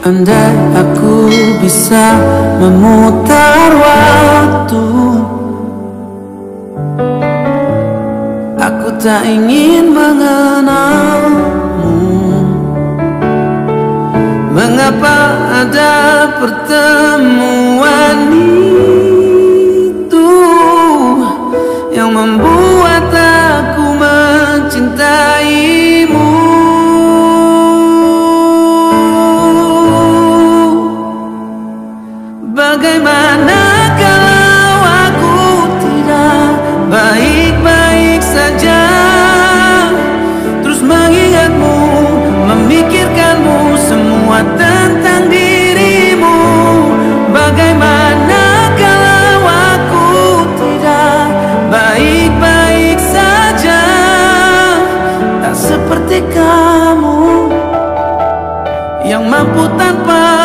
Andai aku bisa memutar waktu. Aku tak ingin mengenalmu. Mengapa ada pertemuan itu Yang membuat Bagaimana kalau aku tidak baik-baik saja? Terus mengingatmu, memikirkanmu semua tentang dirimu. Bagaimana kalau aku tidak baik-baik saja? Tak seperti kamu yang mampu tanpa